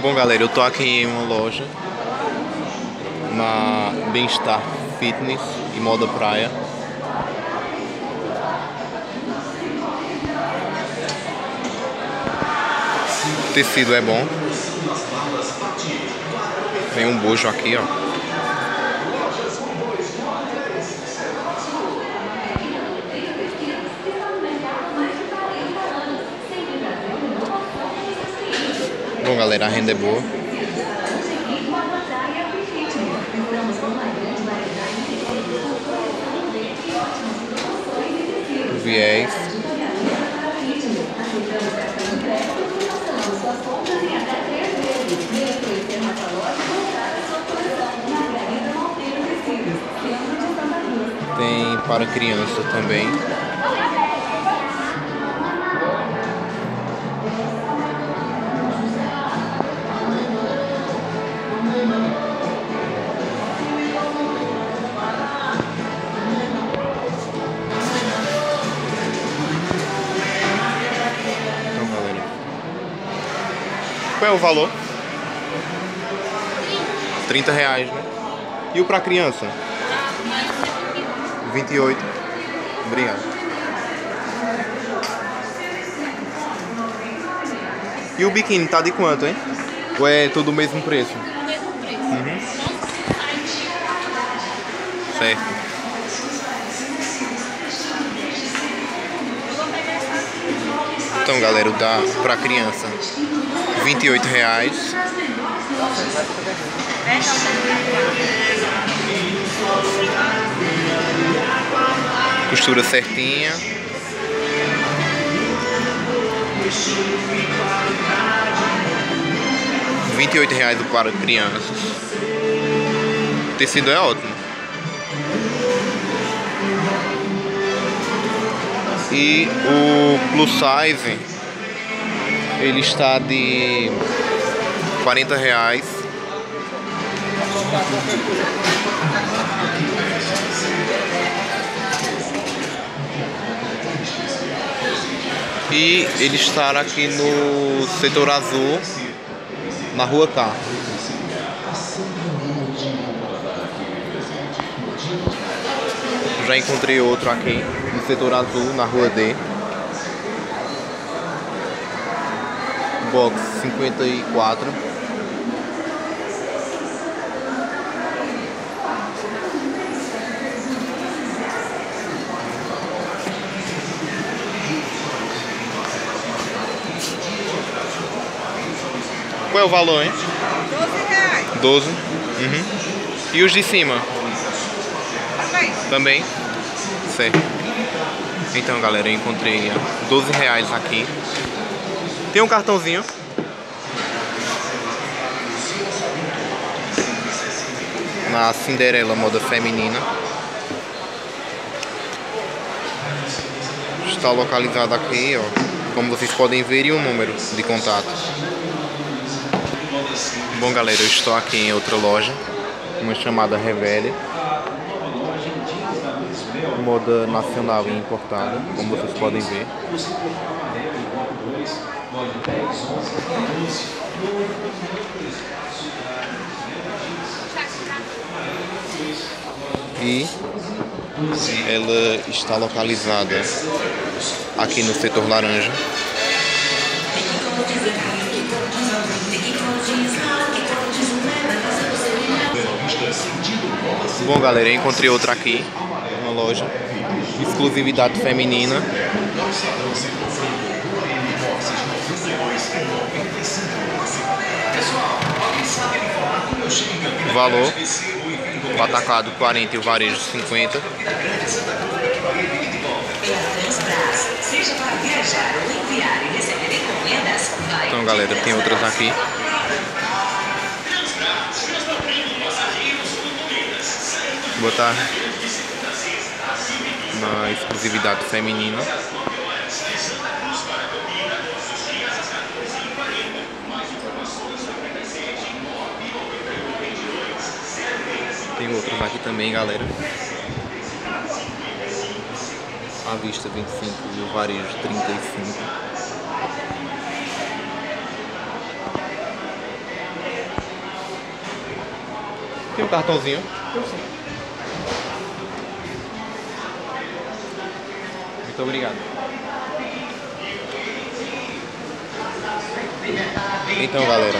Bom galera, eu tô aqui em uma loja na Bem-Estar Fitness e Moda Praia. O tecido é bom. Tem um bojo aqui, ó. Bom, galera, a renda é boa. Viés. Tem para criança também. Qual é o valor? 30 reais, né? E o pra criança? 28. Obrigado. E o biquíni tá de quanto, hein? Ou é tudo o mesmo preço? O mesmo preço. Uhum. Certo. Então, galera, dá pra criança 28 reais. Costura certinha. Vinte e oito reais para crianças. O tecido é ótimo. E o plus size ele está de 40 reais. E ele está aqui no setor azul, na rua K. Já encontrei outro aqui setor azul, na rua D. Box 54. Qual é o valor, hein? 12 reais. 12. Uhum. E os de cima? Também. Também? Certo. Então, galera, eu encontrei ó, 12 reais aqui. Tem um cartãozinho. Na Cinderela Moda Feminina. Está localizado aqui, ó. Como vocês podem ver, e o número de contato. Bom, galera, eu estou aqui em outra loja. Uma chamada Revele. Moda nacional e importada, como vocês podem ver. E ela está localizada aqui no setor laranja. Bom galera, encontrei outra aqui, loja, exclusividade feminina. Valor, o atacado 40 e o varejo 50. Seja para viajar ou enviar e receber encomendas, vai Então galera, tem outras aqui. Vou botar na exclusividade feminina. Tem outros aqui também, galera. A vista 25 e o varejo 35. Tem um cartãozinho? Eu. Muito obrigado. Então, galera,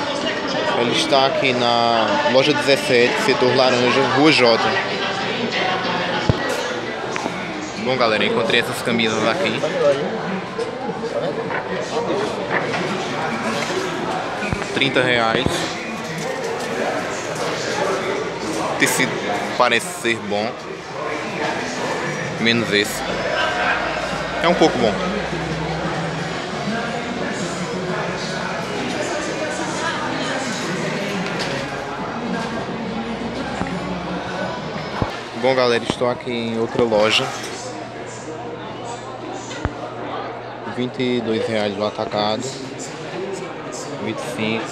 ele está aqui na loja 17, setor laranja, Rua J. Bom, galera, encontrei essas camisas aqui. Trinta reais. O tecido parece ser bom. Menos esse. É um pouco bom. Bom galera, estou aqui em outra loja. 22 reais o atacado. 25.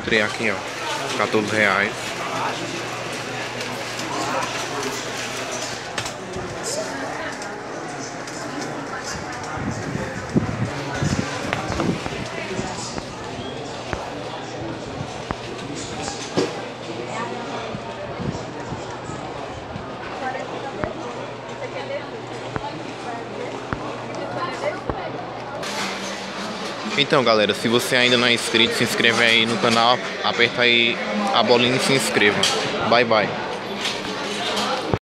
Encontrei aqui ó. 14 reais. Então galera, se você ainda não é inscrito, se inscreve aí no canal, aperta aí a bolinha e se inscreva. Bye bye.